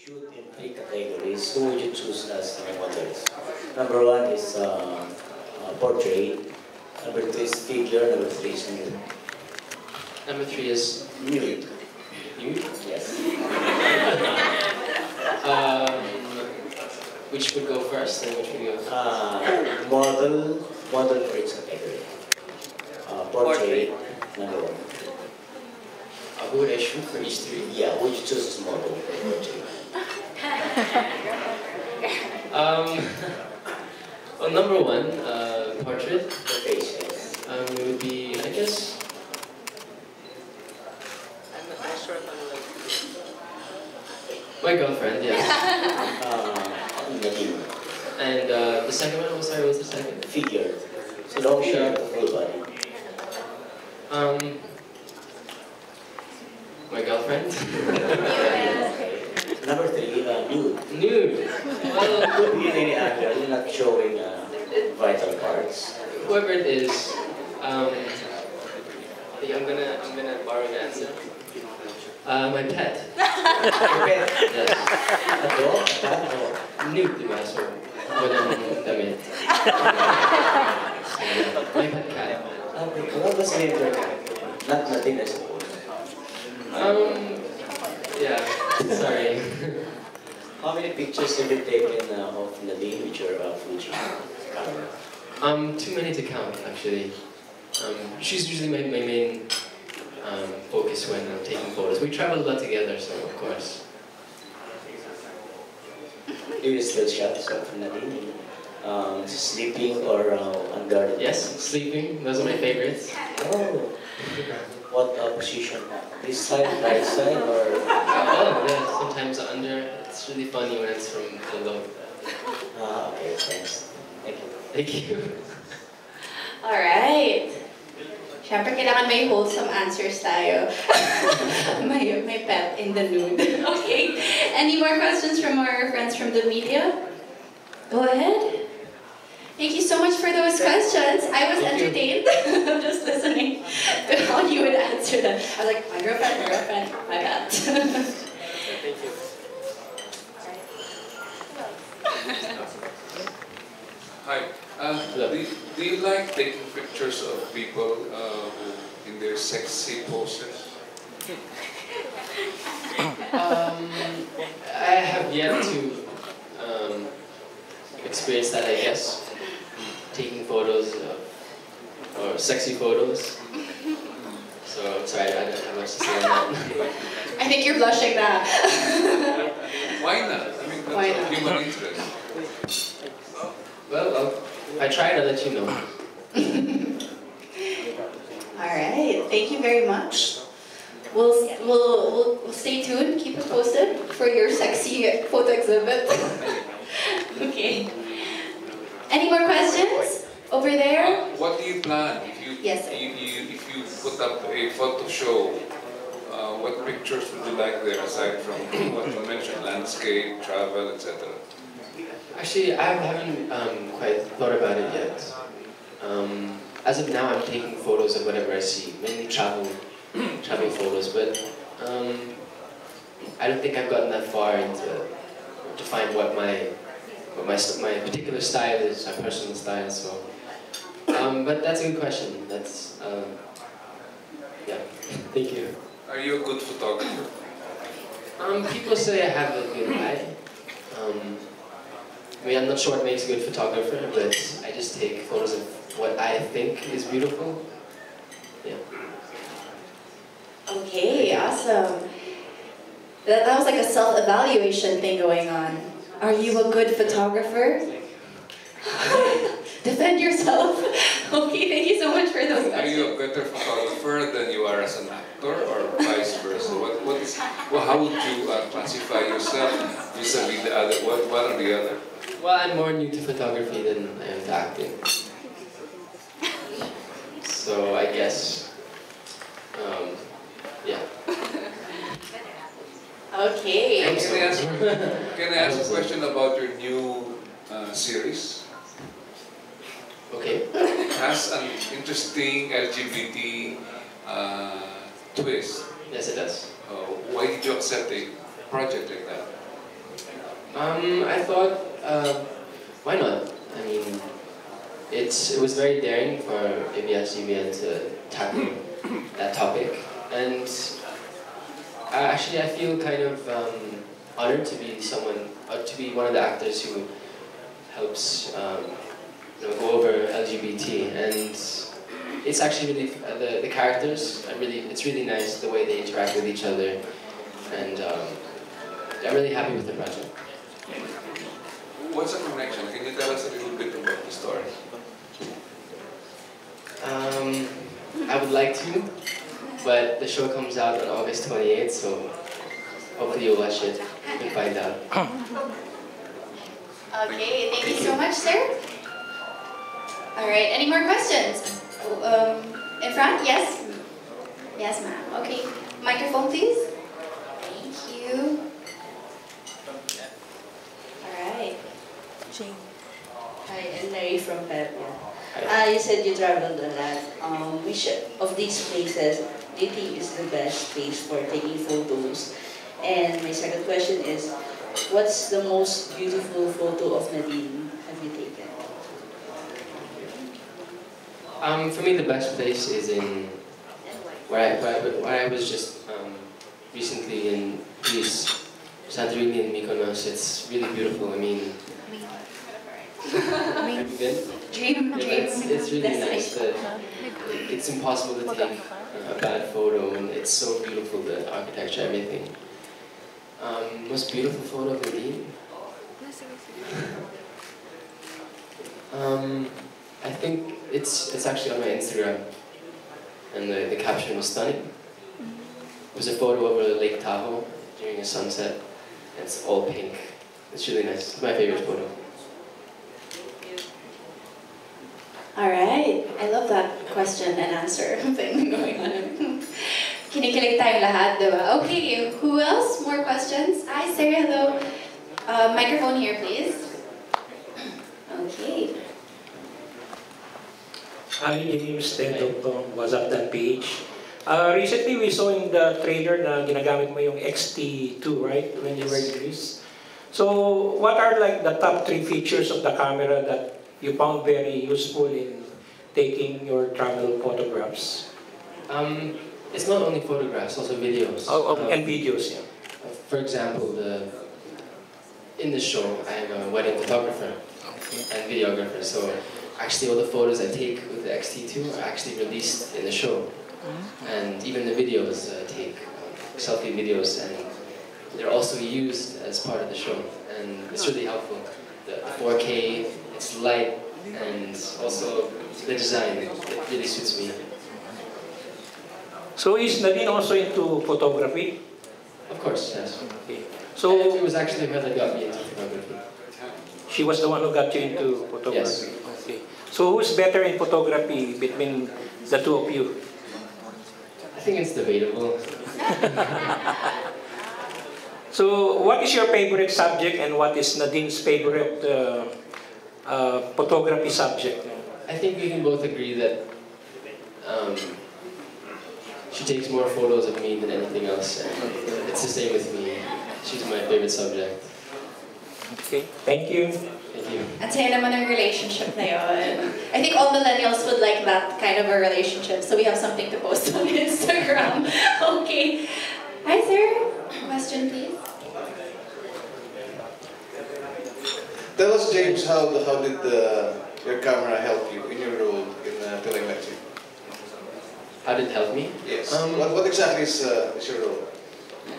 shoot in three categories, who would you choose as the models? Number one is uh, uh, portrait, number two is figure, number three is nude. Number three is Nude, nude. yes. Um, which would go first and which would go? Uh, model, model for each category. Uh, portrait, number one. Uh, who would I shoot for each three? Yeah, who would you choose as model for portrait? Um, well, number one, uh, portrait. Face. Um, it would be, I guess, my girlfriend, yes. Uh, And uh, the second one, oh, sorry, what was the second? Figure. So long shot, full body. Um, my girlfriend. Number three, uh, nude. Nude. Well, Could be in any angle, not showing uh, vital parts. whoever it is, um, I think I'm gonna, I'm gonna borrow the answer. Uh, my pet. Okay. Yes. A dog? A cat? Or- Nude, diba? So, walang damit. my pet cat. Okay, what was the name of your cat? Not Nadine, I suppose. Um, yeah, sorry. How many pictures have you taken uh, of Nadine with your uh, Fuji camera? Um, too many to count, actually. Um, she's usually my, my main um, focus when I'm taking photos. We travel a lot together, so of course. Do you still shots of Nadine? Um, sleeping or uh, unguarded? Yes, sleeping, those are my favorites. Oh. What uh, position? This side, right side, or? Oh, yeah, sometimes under. It's really funny when it's from below. Ah, okay, thanks. Thank you. Thank you. Alright. Siyempre, kailangan may wholesome answers tayo. may, may pet in the nude. okay. Any more questions from our friends from the media? Go ahead. Thank you so much for those questions. I was Thank entertained. I'm just listening to how you would answer them. I was like, my girlfriend, my girlfriend, my pet. Thank you. Hi. Um, do, you, do you like taking pictures of people uh, in their sexy poses? Um, I have yet to um, experience that, I guess. Taking photos of, or sexy photos. So, sorry, I don't have much to say on that. I think you're blushing now. Why not? I mean, that's Why not? human interest. well, I'll, I try to let you know. All right, thank you very much. We'll, we'll, we'll, we'll stay tuned, keep it posted for your sexy photo exhibit. okay. Any more questions over there? Uh, what do you plan if you, Yes, sir. you, you if you put up a photo show? Uh, what pictures would you like there aside from what you mentioned, landscape, travel, etc.? Actually, I haven't um, quite thought about it yet. Um, as of now, I'm taking photos of whatever I see, mainly travel, travel photos. But um, I don't think I've gotten that far into to find what my what my my particular style is, my personal style. So, um, but that's a good question. That's um, yeah. Thank you. Are you a good photographer? Um, people say I have a good eye. Um, I mean, I'm not sure what makes a good photographer, but I just take photos of what I think is beautiful. Yeah. Okay, awesome. That, that was like a self-evaluation thing going on. Are you a good photographer? Defend yourself. Okay, thank you so much for those questions. Are you a better photographer than you are as an actor, or vice versa? What, what is, well, how would you uh, classify yourself vis-a-vis the other? What, one or the other? Well, I'm more new to photography than I am to acting. So I guess, um, yeah. Okay. I'm Can I ask, can I ask a question about your new uh, series? Okay. It has an interesting LGBT uh, twist. Yes, it does. Uh, why did you accept a project like that? Um, I thought, uh, why not? I mean, it's it was very daring for ABS-CBN to tackle that topic, and I, actually I feel kind of um, honored to be someone, uh, to be one of the actors who helps um, you know, go over LGBT, and it's actually really uh, the the characters. are really, it's really nice the way they interact with each other, and um, I'm really happy with the project. What's the connection? Can you tell us a little bit about the story? Um, I would like to, but the show comes out on August 28th, so hopefully you'll watch it and find out. Okay, thank you so much, sir. All right, any more questions? Um, in front, yes? Yes, ma'am. Okay, microphone, please. Thank you. All right. Jane. Hi, I'm Mary from Pepe. Hi. Uh, you said you traveled a lot. Um, which of these places think is the best place for taking photos? And my second question is, what's the most beautiful photo of Nadine have you taken? Um, for me, the best place is in where I, where I, where I was just um, recently in Greece, Santorini and Mykonos. It's really beautiful. I mean, have you been? Dream, Yeah, it's, it's really nice. The, it's impossible to take a bad photo, and it's so beautiful. The architecture, everything. Um, most beautiful photo of Nadine. Um, I think it's it's actually on my Instagram, and the, the caption was stunning. It was a photo over Lake Tahoe during a sunset. It's all pink. It's really nice. It's my favorite photo. All right. I love that question and answer thing going on. Kinikilig lahat, di ba? Okay, who else? More questions? Hi, sir. Hello. Uh, microphone here, please. Okay. Hi, my name is Ted from Wazzup.PH. Uh, recently, we saw in the trailer na ginagamit mo yung XT2, right? When you were in Greece. So, what are like the top three features of the camera that you found very useful in taking your travel photographs? Um, it's not only photographs, also videos. Oh, oh, Um, and videos, yeah. For example, the in the show, I am a wedding photographer and videographer. So actually, all the photos I take with the XT2 are actually released in the show, and even the videos uh, take um, selfie videos, and they're also used as part of the show, and it's really helpful. The, the 4K, it's light, and also the design it really suits me. So, is Nadine also into photography? Of course, yes. Okay. So it was actually her that got me into photography. she was the one who got you into photography? Okay. So, who's better in photography between the two of you? I think it's debatable. So, what is your favorite subject and what is Nadine's favorite uh, photography subject? I think we can both agree that um, she takes more photos of me than anything else. And it's the same with me. She's my favorite subject. Okay, thank you. Thank you. At saya naman ang relationship na yun. I think all millennials would like that kind of a relationship. So we have something to post on Instagram. okay. Hi, sir. Question, please. Tell us, James, how how did the, your camera help you in your role in uh, Pilang Lecture? How did it help me? Yes. Um, what, what exactly is, uh, is your role?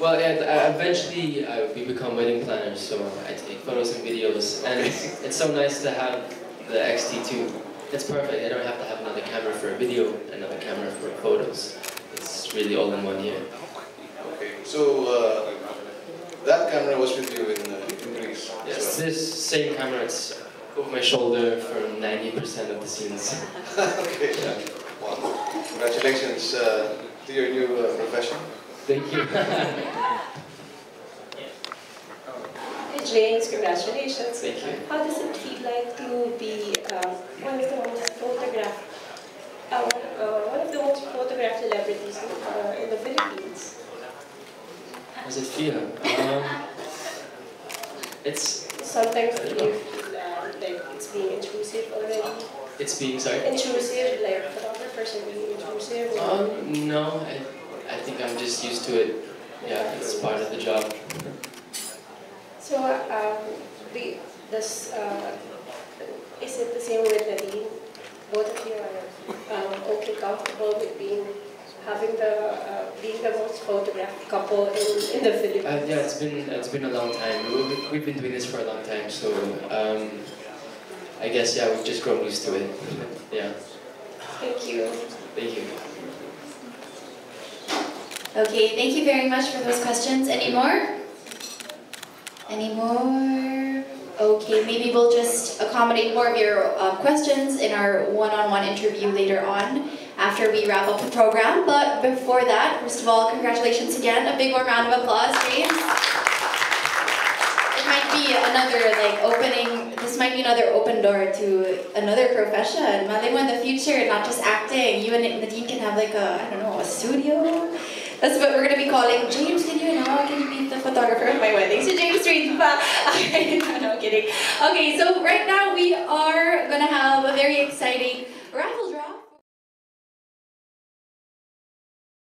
Well, yeah, uh, eventually uh, we become wedding planners, so I take photos and videos, and it's so nice to have the XT2. It's perfect. I don't have to have another camera for a video, another camera for photos. It's really all in one here. Okay. So uh, that camera was with you in, uh, in Greece. as Yes, well. this same camera, it's over my shoulder for 90% of the scenes. okay. Yeah. Wow. Congratulations uh, to your new uh, profession. Thank you. Hey James, congratulations. Thank you. How does it feel like to be um, one of the most photographed, uh, one, uh, one of the most photographed celebrities in, uh, in the Philippines? How does it feel? Um, It's Sometimes feel uh, like it's being intrusive already? it's being sorry. Intrusive, like photographers are being intrusive. or- Um, no, I, I think I'm just used to it. Yeah, it's part of the job. So, um, the, this, uh, is it the same with Nadine? Both of you are um, okay, comfortable with being, having the, uh, being the most photographed couple in, in the Philippines? Uh, yeah, it's been it's been a long time. We- We've been doing this for a long time, so um, I guess yeah, we've just grown used to it. Yeah, Thank you. thank you. Okay, thank you very much for those questions. Any more? Any more? Okay, maybe we'll just accommodate more of your uh, questions in our one-on-one interview later on after we wrap up the program. But before that, first of all, congratulations again. A big warm round of applause, James. It might be another like opening. This might be another open door to another profession. Malay in the future, not just acting. You and Nadine can have like a I don't know a studio. That's what we're gonna be calling James. Can you know? Can you be the photographer at my wedding? So James Reid. Okay, no, kidding. Okay, so right now we are gonna have a very exciting raffle.